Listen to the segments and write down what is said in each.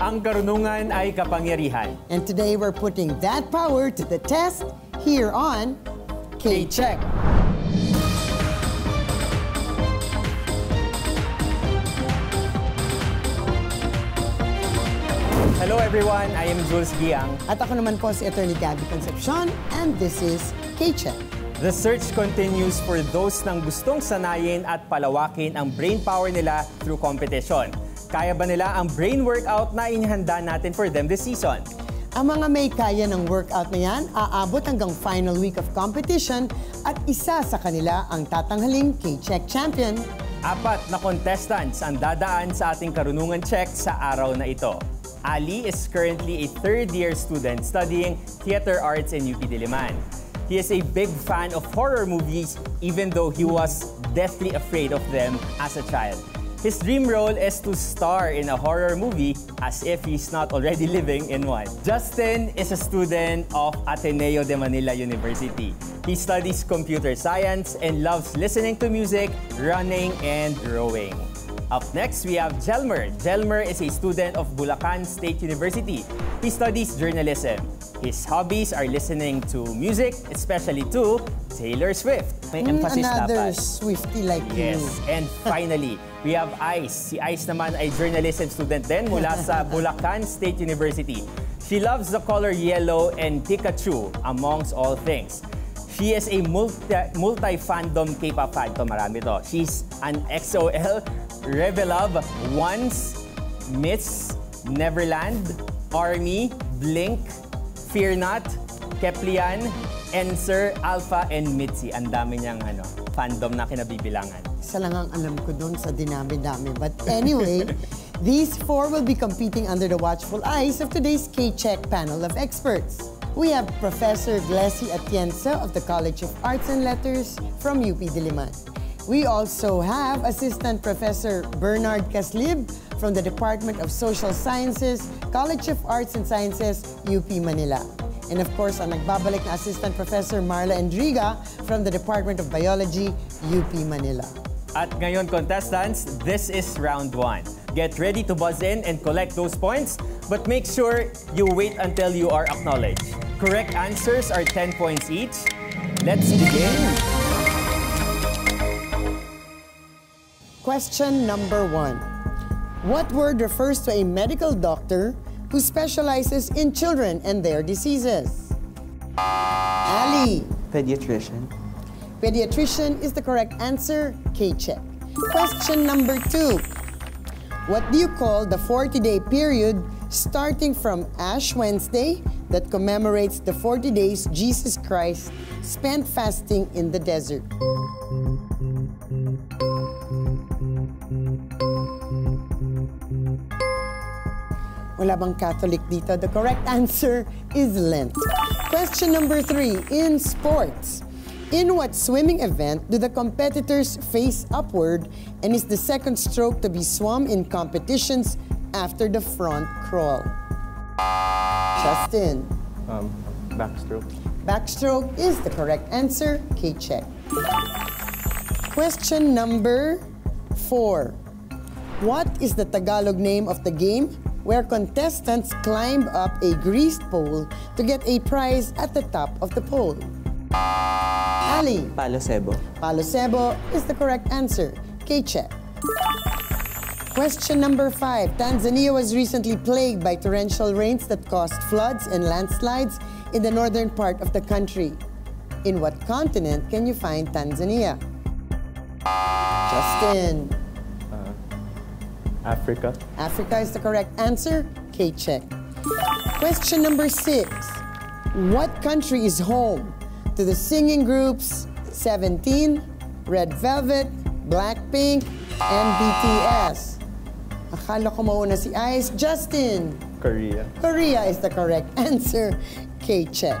Ang karunungan ay kapangyarihan. And today we're putting that power to the test here on K-Check. Hello everyone, I am Jules Giang. At ako naman po si Attorney Gabby Concepcion and this is K-Check. The search continues for those nang gustong sanayin at palawakin ang brain power nila through competition. Kaya ba nila ang brain workout na inihanda natin for them this season? Ang mga may kaya ng workout na yan, aabot hanggang final week of competition at isa sa kanila ang tatanghaling K-Check champion. Apat na contestants ang dadaan sa ating karunungan check sa araw na ito. Ali is currently a third-year student studying theater arts in UP Diliman. He is a big fan of horror movies even though he was deathly afraid of them as a child. His dream role is to star in a horror movie as if he's not already living in one. Justin is a student of Ateneo de Manila University. He studies computer science and loves listening to music, running, and rowing. Up next, we have Jelmer. Jelmer is a student of Bulacan State University. He studies journalism. His hobbies are listening to music, especially to Taylor Swift. May Mm, emphasis another dapat. Swiftie like Yes. you. And finally, we have Ice. Si Ice naman ay journalism student din mula sa Bulacan State University. She loves the color yellow and Pikachu, amongst all things. She is a multi, multi-fandom K-pop fan. To marami to. She's an EXO-L, ReVeluv, Once, Miss, Neverland, Army, Blink, Fear Not, Keplian, Enser, Alpha, and Mitzi. Ang dami niyang ano, fandom na kinabibilangan. Isa lang ang alam ko doon sa dinami-dami. But anyway, these four will be competing under the watchful eyes of today's K-Check panel of experts. We have Professor Glessy Atienza of the College of Arts and Letters from UP Diliman. We also have Assistant Professor Bernard Caslib from the Department of Social Sciences, College of Arts and Sciences, UP Manila. And of course, ang nagbabalik na Assistant Professor Marla Endriga from the Department of Biology, UP Manila. At ngayon, contestants, this is round one. Get ready to buzz in and collect those points, but make sure you wait until you are acknowledged. Correct answers are 10 points each. Let's begin. Question number one. What word refers to a medical doctor who specializes in children and their diseases? Ali. Pediatrician. Pediatrician is the correct answer. K-check. Question number two. What do you call the 40-day period starting from Ash Wednesday that commemorates the 40 days Jesus Christ spent fasting in the desert? Wala bang Catholic dito? The correct answer is Lent. Question number three, in sports. In what swimming event do the competitors face upward and is the second stroke to be swum in competitions after the front crawl? Justin. Um, backstroke. Backstroke is the correct answer. K-check. Question number four. What is the Tagalog name of the game where contestants climb up a greased pole to get a prize at the top of the pole? Ali. Palo Sebo. Palo Sebo is the correct answer. K-check. Question number five. Tanzania was recently plagued by torrential rains that caused floods and landslides in the northern part of the country. In what continent can you find Tanzania? Justin. Africa. Africa is the correct answer. K-check. Question number six. What country is home to the singing groups 17, Red Velvet, Blackpink, and BTS? Akala ko mauna si Ice. Justin. Korea. Korea is the correct answer. K-check.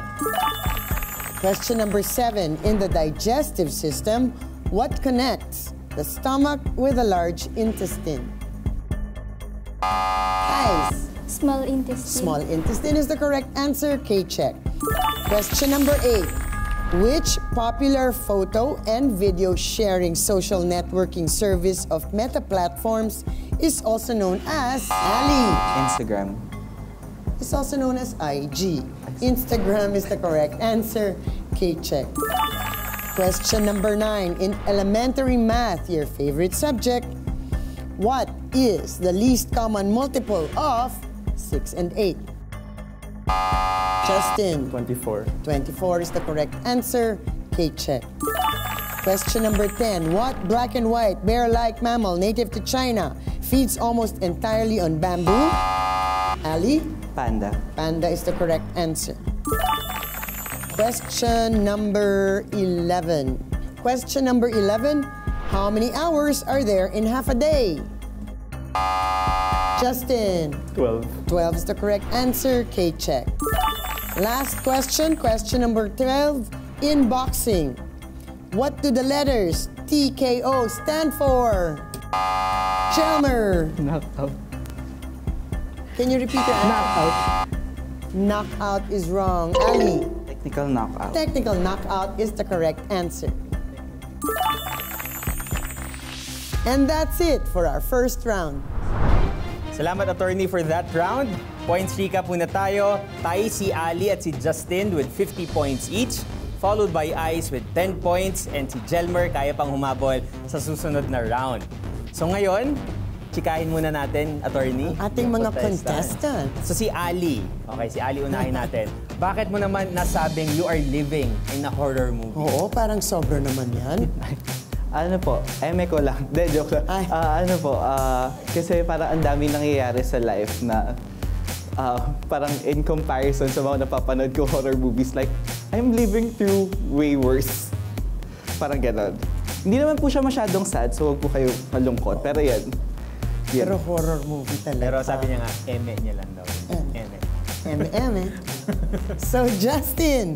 Question number seven. In the digestive system, what connects the stomach with the large intestine? Ice. Small intestine. Small intestine is the correct answer. K-check. Question number eight. Which popular photo and video sharing social networking service of Meta Platforms is also known as Ali? Instagram. It's also known as IG. Instagram is the correct answer. K-check. Question number nine. In elementary math, your favorite subject, what is the least common multiple of 6 and 8? Justin. 24. 24 is the correct answer. K-check. Question number 10. What black and white bear-like mammal native to China feeds almost entirely on bamboo? Ali? Panda. Panda is the correct answer. Question number 11. Question number 11. How many hours are there in half a day? Justin. 12. 12 is the correct answer. K check. Last question, question number 12. In boxing, what do the letters TKO stand for? Jelmer. Knockout. Can you repeat your answer? Knockout. Knockout is wrong. Ali. Technical knockout. Technical knockout is the correct answer. And that's it for our first round. Salamat, attorney, for that round. Points recap muna tayo. Tayo si Ali at si Justin with 50 points each, followed by Ice with 10 points, and si Jelmer kaya pang humabol sa susunod na round. So ngayon, chikahin muna natin, attorney. Ating yung mga contestant. So si Ali, okay, si Ali unahin natin. Bakit mo naman nasabing you are living in a horror movie? Oo, parang sobra naman yan. Ano po, eme ko lang. De, joke lang. Ay. Ah, ano po, ah, kasi parang ang dami nangyayari sa life na ah, parang in comparison sa mga napapanood ko horror movies, like, I'm living through way worse. Parang ganon. Hindi naman po siya masyadong sad, so huwag po kayo malungkot. Pero yan. yan. Pero horror movie talaga. Pero sabi niya nga, eme niya lang daw. Eme. Eme. Eme, eme. so, Justin,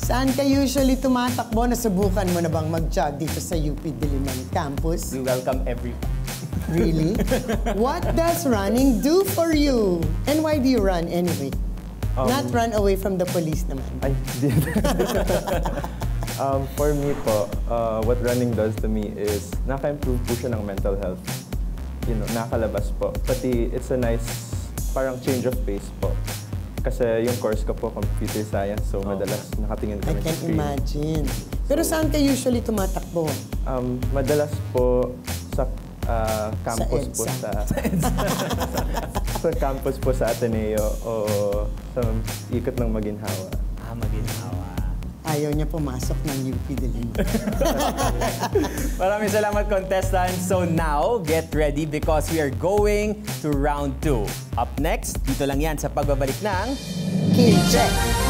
saan ka usually tumatakbo? Nasubukan mo na bang mag-jog dito sa UP Diliman campus? We welcome every Really? what does running do for you? And why do you run anyway? Not run away from the police naman. I did. um, for me po, uh, what running does to me is naka-improve po siya ng mental health. You know, nakalabas po. Pati it's a nice parang change of pace po. Kasi yung course ko po, computer science, so madalas nakatingin I kami sa can screen. imagine. Pero saan ka usually tumatakbo? Um, madalas po sa ah, campus po EDSA. sa sa campus po sa Ateneo o sa ikot ng Maginhawa. Ah, maginhawa. Ayaw niya pumasok ng UP Diliman. Maraming salamat, contestants. So now, get ready because we are going to round two. Up next, dito lang yan sa pagbabalik ng... K-check.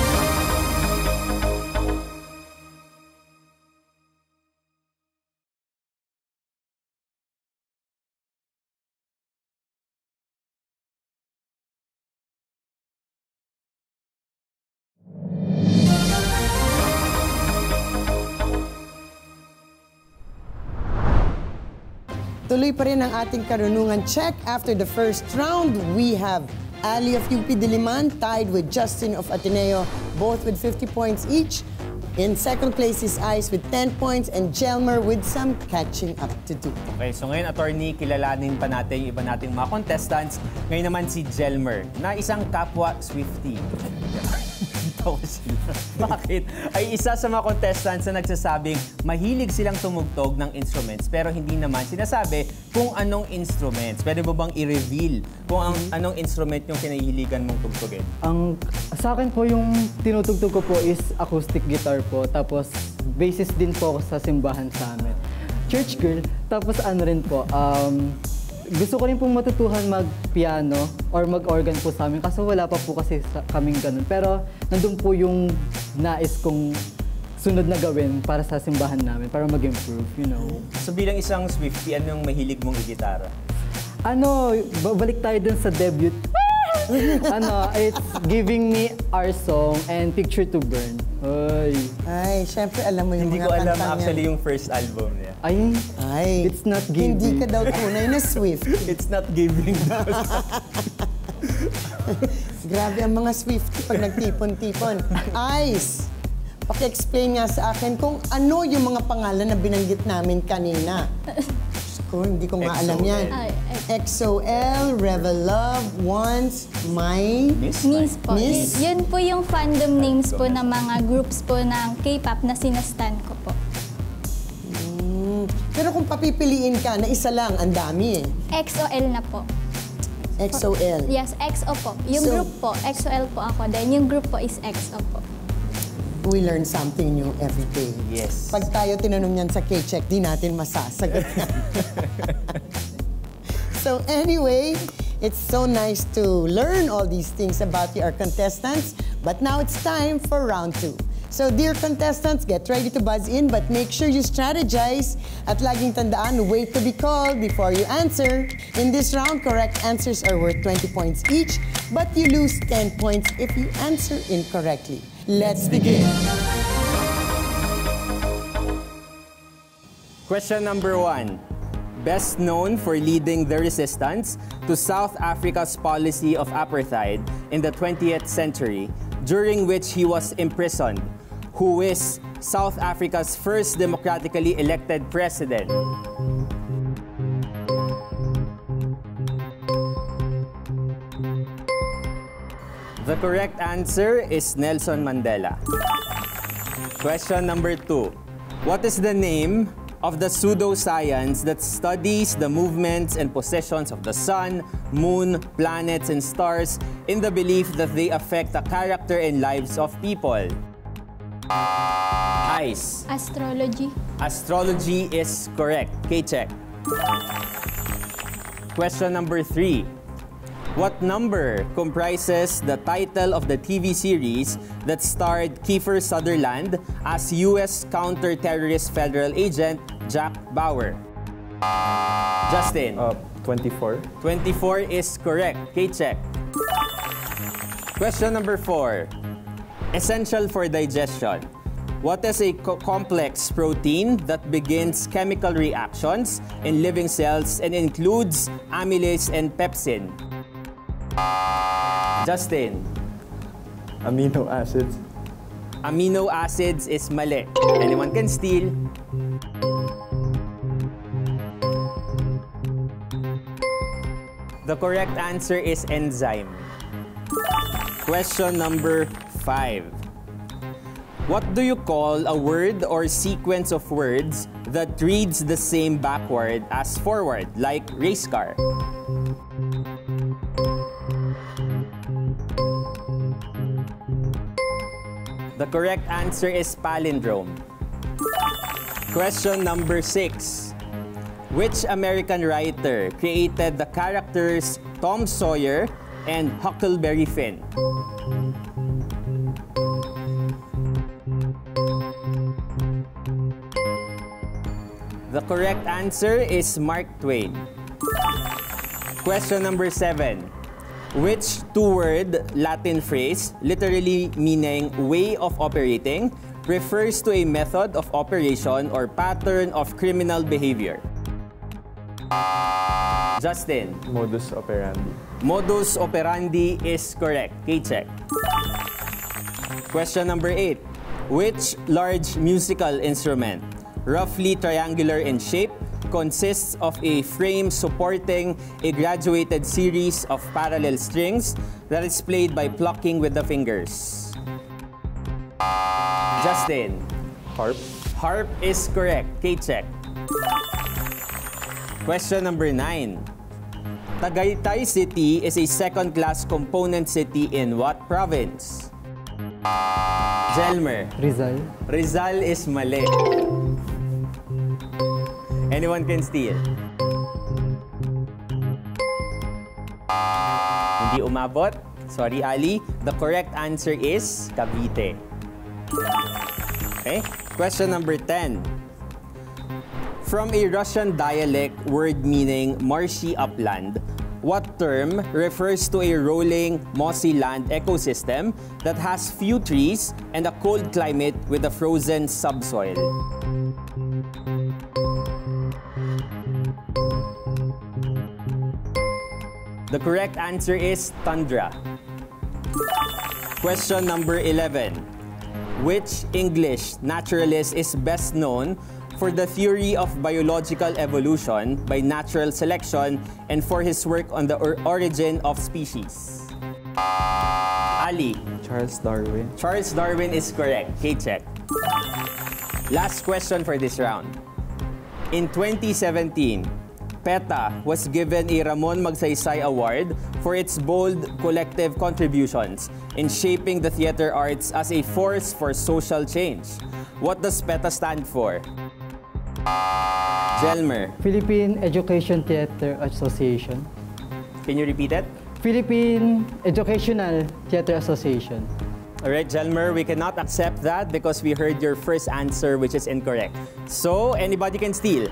Tuloy pa rin ang ating karunungan check. After the first round, we have Ali of UP Diliman tied with Justin of Ateneo, both with 50 points each. In second place is Ice with 10 points and Jelmer with some catching up to do. Okay, so ngayon, attorney, kilalanin pa natin yung iba nating mga contestants. Ngayon naman si Jelmer, na isang kapwa Swiftie. Sila. Bakit? Ay isa sa mga contestants na nagsasabing mahilig silang tumugtog ng instruments pero hindi naman sinasabi kung anong instruments. Pwede mo bang i-reveal kung ang, anong instrument yung kinahiligan mong tugtugin? Ang sa akin po yung tinutugtog ko po is acoustic guitar po. Tapos basis din po ako sa simbahan sa amin. Church girl. Tapos ano rin po, um, gusto ko rin pong matutuhan mag-piano or mag-organ po sa amin. Kaso wala pa po kasi sa, kaming ganun. Pero nandun po yung nais kong sunod na gawin para sa simbahan namin, para mag-improve, you know. So bilang isang Swiftie, anong mahilig mong i-gitara? Ano, babalik tayo dun sa debut. ano, it's giving me our song and Picture to Burn. Ay. Ay, syempre alam mo yung Hindi mga ko alam actually yung first album niya. Ay. Ay, It's not Hindi giving. ka daw tunay na Swift. It's not giving daw. Grabe ang mga Swift pag nagtipon-tipon. Ice! paki-explain nga sa akin kung ano yung mga pangalan na binanggit namin kanina. Ko, hindi ko nga alam yan. Ay, XOL, Revel Love, Once, My... Miss? Miss po. Miss? Yun po yung fandom names po ng mga groups po ng K-pop na sinastan ko po. Hmm. Pero kung papipiliin ka na isa lang, ang dami eh. XOL na po. XOL. Yes, XO po. Yung So- group po, XOL po ako. Then yung group po is XO po. We learn something new every day. Yes. Pag tayo tinanong yan sa K-check, di natin masasagot so anyway, it's so nice to learn all these things about our contestants. But now it's time for round two. So dear contestants, get ready to buzz in but make sure you strategize at laging tandaan, wait to be called before you answer. In this round, correct answers are worth 20 points each, but you lose 10 points if you answer incorrectly. Let's begin. Question number one. Best known for leading the resistance to South Africa's policy of apartheid in the 20th century, during which he was imprisoned, who is South Africa's first democratically elected president. The correct answer is Nelson Mandela. Question number two. What is the name of the pseudoscience that studies the movements and positions of the sun, moon, planets, and stars in the belief that they affect the character and lives of people? Ice. Astrology. Astrology is correct. K-check. Question number three. What number comprises the title of the TV series that starred Kiefer Sutherland as U.S. counter-terrorist federal agent Jack Bauer? Justin. Uh, 24. 24 is correct. K-check. Question number four. Essential for digestion. What is a co- complex protein that begins chemical reactions in living cells and includes amylase and pepsin? Justin. Amino acids. Amino acids is mali. Anyone can steal. The correct answer is enzyme. Question number five. What do you call a word or sequence of words that reads the same backward as forward, like race car? Correct answer is palindrome. Question number six. Which American writer created the characters Tom Sawyer and Huckleberry Finn? The correct answer is Mark Twain. Question number seven. Which two-word Latin phrase, literally meaning way of operating, refers to a method of operation or pattern of criminal behavior? Justin, Modus operandi. modus operandi is correct. K-check. Question number eight. Which large musical instrument, roughly triangular in shape, consists of a frame supporting a graduated series of parallel strings that is played by plucking with the fingers? Justin, Harp. harp is correct. K-check. Question number nine. Tagaytay City is a second-class component city in what province? Jelmer. Rizal. Rizal is mali. Anyone can steal. Hindi umabot. Sorry, Ali. The correct answer is Cavite. Okay? Question number 10. From a Russian dialect word meaning marshy upland, what term refers to a rolling, mossy land ecosystem that has few trees and a cold climate with a frozen subsoil? The correct answer is tundra. Question number 11. Which English naturalist is best known for the theory of biological evolution by natural selection and for his work on the or- origin of species? Ali. Charles Darwin. Charles Darwin is correct. K-check. Last question for this round. In 2017, PETA was given a Ramon Magsaysay Award for its bold collective contributions in shaping the theater arts as a force for social change. What does PETA stand for? Jelmer, Philippine Education Theater Association. can you repeat it? Philippine Educational Theater Association. All right, Jelmer, we cannot accept that because we heard your first answer, which is incorrect. So, anybody can steal.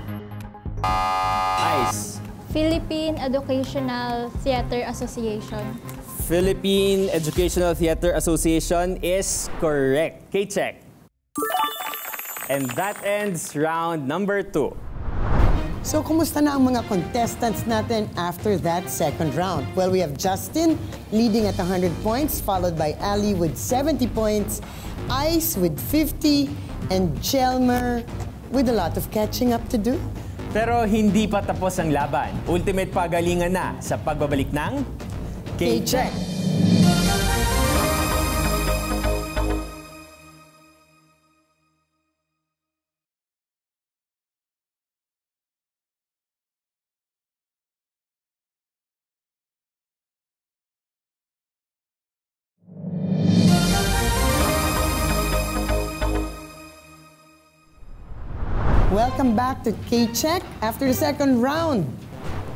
Ice. Philippine Educational Theater Association. Philippine Educational Theater Association is correct. K-check. And that ends round number two. So, kumusta na ang mga contestants natin after that second round? Well, we have Justin leading at 100 points, followed by Ali with 70 points, Ice with 50, and Jelmer with a lot of catching up to do. Pero hindi pa tapos ang laban. Ultimate pagalingan na sa pagbabalik ng K-check. Welcome back to K-Check after the second round.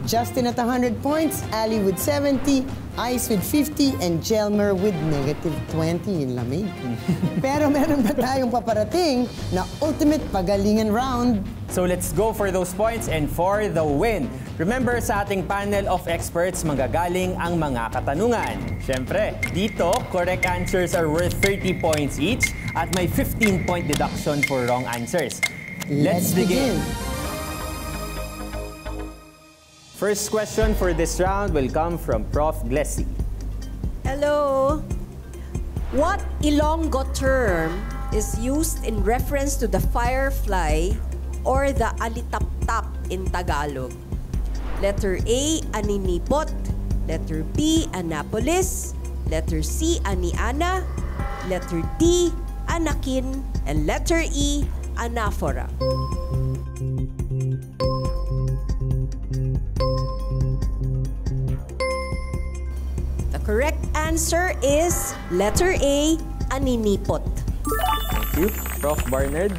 Justin at 100 points, Ali with 70, Ice with 50, and Jelmer with negative 20 in lamig. Pero meron pa tayong paparating na ultimate pagalingan round. So let's go for those points and for the win. Remember sa ating panel of experts, magagaling ang mga katanungan. Siyempre, dito, correct answers are worth 30 points each at may 15-point deduction for wrong answers. Let's, begin. First question for this round will come from Prof. Glecy. Hello. What Ilonggo term is used in reference to the firefly or the alitaptap in Tagalog? Letter A, aninipot. Letter B, Annapolis. Letter C, aniana. Letter D, anakin. And letter E, anaphora. The correct answer is letter A, aninipot. Thank you. Prof. Bernard.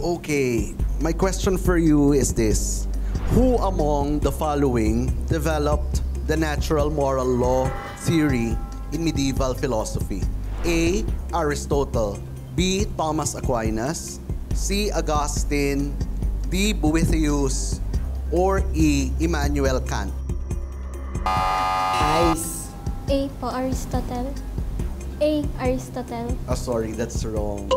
Okay, my question for you is this. Who among the following developed the natural moral law theory in medieval philosophy? A. Aristotle. B. Thomas Aquinas. C. Augustine. D. Boethius. Or E. Immanuel Kant. Ice. A po, Aristotle. A, Aristotle. Oh, sorry, that's wrong.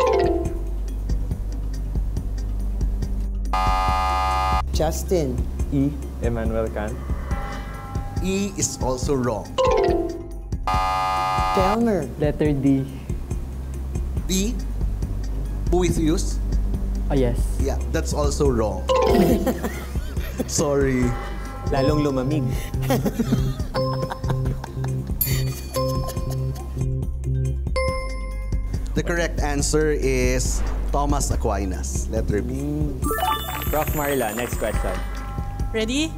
Justin. E. Emmanuel Kant. E is also wrong. Jelmer. Letter D. D. Boethius. Oh, ah, yes. Yeah, that's also wrong. sorry. Lalong lumamig. The correct answer is Thomas Aquinas. Letter B. Prof. Marla, next question. Ready?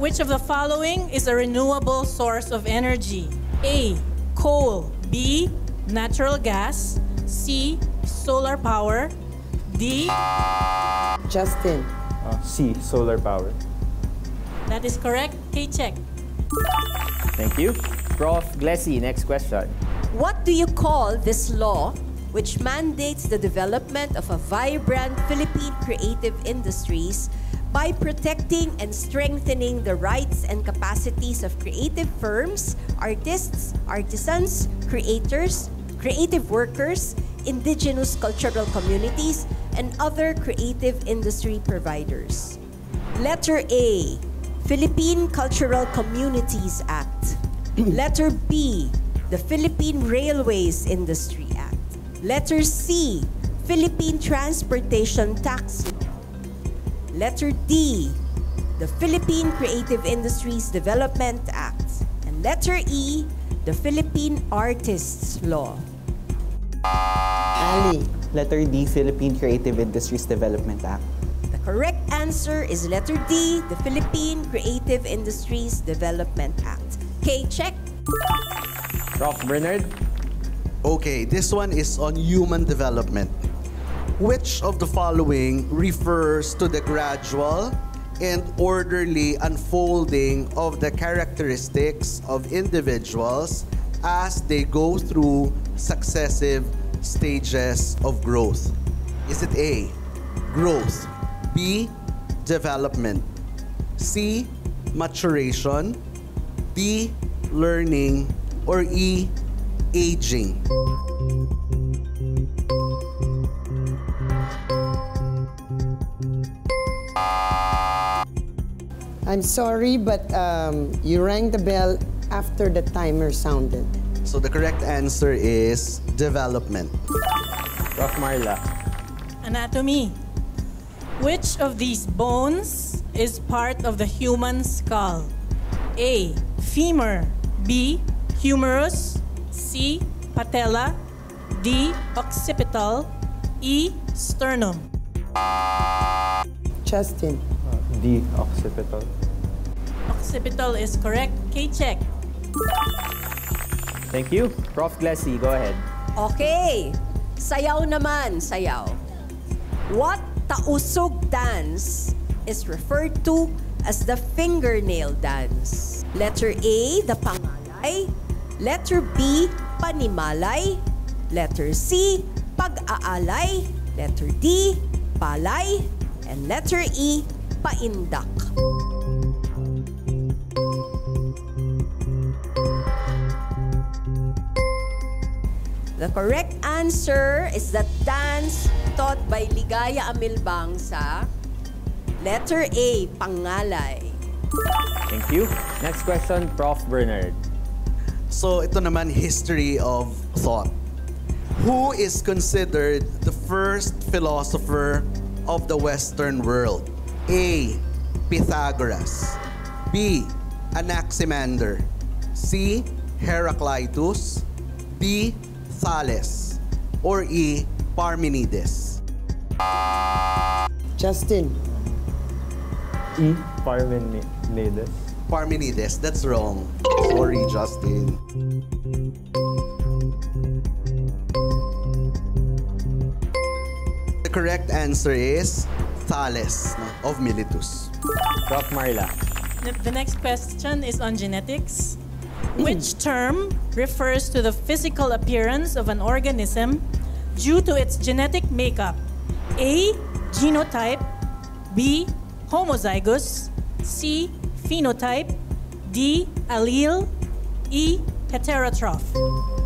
Which of the following is a renewable source of energy? A. Coal. B. Natural gas. C. Solar power. D. Justin. Uh, C. Solar power. That is correct. K-check. Thank you. Prof. Glecy, next question. What do you call this law which mandates the development of a vibrant Philippine creative industries by protecting and strengthening the rights and capacities of creative firms, artists, artisans, creators, creative workers, indigenous cultural communities, and other creative industry providers? Letter A, Philippine Cultural Communities Act. Letter B, the Philippine Railways Industry Act. Letter C, Philippine Transportation Tax. Letter D, the Philippine Creative Industries Development Act. And letter E, the Philippine Artists Law. Ali. Letter D, Philippine Creative Industries Development Act. The correct answer is letter D, the Philippine Creative Industries Development Act. Okay, check. Prof. Bernard? Okay, this one is on human development. Which of the following refers to the gradual and orderly unfolding of the characteristics of individuals as they go through successive stages of growth? Is it A, growth, B, development, C, maturation, D, learning, or E, aging? I'm sorry, but um, you rang the bell after the timer sounded. So the correct answer is development. Prof. Marla? Anatomy. Which of these bones is part of the human skull? A. Femur. B. Humerus. C. Patella. D. Occipital. E. Sternum. Justin. D, occipital. Occipital is correct. K-check. Thank you. Prof. Glecy, go ahead. Okay. Sayaw naman, sayaw. What tausog dance is referred to as the fingernail dance? Letter A, the pangalay. Letter B, panimalay. Letter C, pag-aalay. Letter D, palay. And letter E, paindak. The correct answer is the dance taught by Ligaya Amilbang sa letter A, pangalay. Thank you. Next question, Prof. Bernard. So ito naman history of thought. Who is considered the first philosopher of the Western world? A. Pythagoras. B. Anaximander. C. Heraclitus. D. Thales. Or E. Parmenides. Justin. E, Parmenides. Parmenides, that's wrong. Sorry, Justin. The correct answer is Thales of Miletus. Prof. Marla. The, the next question is on genetics. Which term refers to the physical appearance of an organism due to its genetic makeup? A. Genotype. B. Homozygous. C. Phenotype. D. Allele. E. Heterotroph.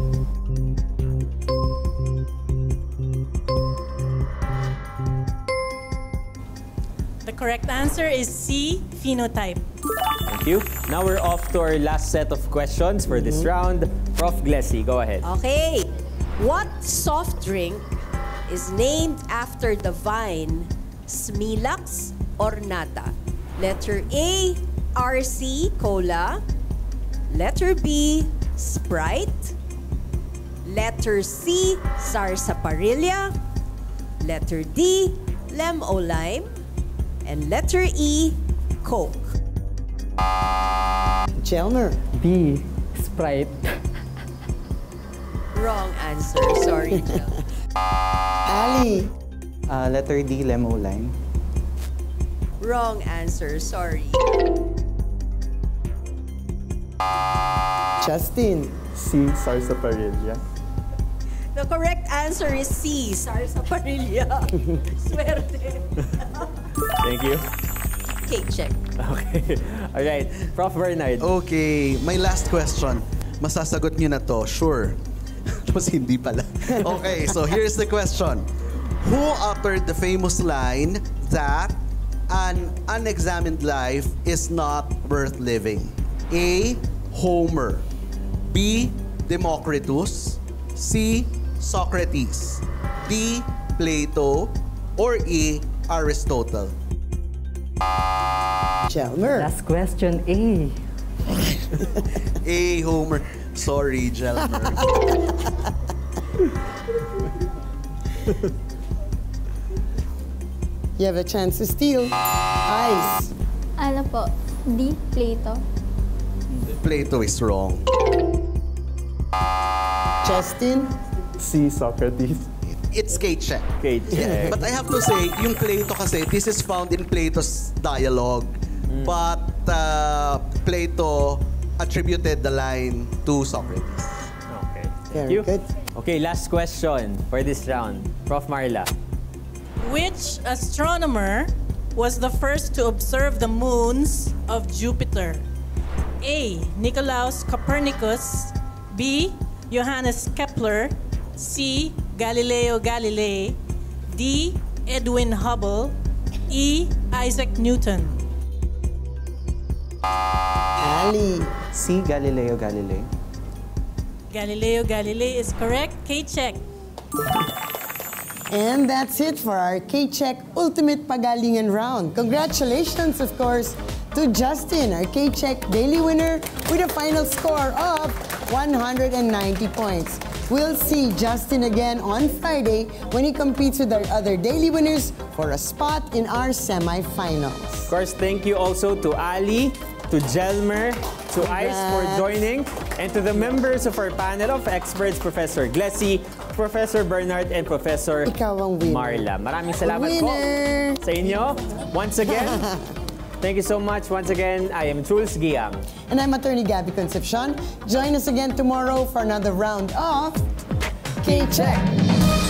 Correct answer is C. Phenotype. Thank you. Now we're off to our last set of questions for this mm-hmm. round. Prof. Glecy, go ahead. Okay. What soft drink is named after the vine Smilax ornata? Letter A, RC Cola. Letter B, Sprite. Letter C, Sarsaparilla. Letter D, Lem o Lime. And letter E, Coke. Jelmer. B. Sprite. Wrong answer. Sorry, Jill. Ali. Uh, letter D, Lemo Lime. Wrong answer. Sorry. Justin. C, sarsaparilla. The correct answer is C, Sarsaparilla. Swerte. Thank you. Cake check. Okay. All right. Prof. Bernard. Okay, my last question. Masasagot niyo na to, sure. Tapos hindi pala. Okay, so here's the question. Who uttered the famous line that an unexamined life is not worth living? A. Homer. B. Democritus. C. Socrates? D. Plato? Or E. Aristotle? Jelmer. Last question, A. A. Homer. Sorry, Jelmer. You have a chance to steal. Ice. Ano po? D. Plato. Plato is wrong. Justin. C. Socrates. It's K-check. Okay, check. But I have to say, yung Plato kasi, this is found in Plato's dialogue. But uh, Plato attributed the line to Socrates. Okay. Thank Very you. good. Okay, last question for this round. Prof. Marla. Which astronomer was the first to observe the moons of Jupiter? A. Nicolaus Copernicus. B. Johannes Kepler. C. Galileo Galilei. D. Edwin Hubble. E. Isaac Newton. Ali. C. Galileo Galilei. Galileo Galilei is correct. K-check. And that's it for our K-Check Ultimate Pagalingan round. Congratulations, of course, to Justin, our K-Check daily winner with a final score of 190 points. We'll see Justin again on Friday when he competes with our other daily winners for a spot in our semifinals. Of course, thank you also to Ali, to Jelmer, to Ice for joining, and to the members of our panel of experts, Professor Glessy, Professor Bernard, and Professor Ikaw ang winner. Marla. Maraming salamat Winner! po sa inyo. Once again, thank you so much. Once again, I am Truls Giang. And I'm attorney Gabby Concepcion. Join us again tomorrow for another round of K-Check.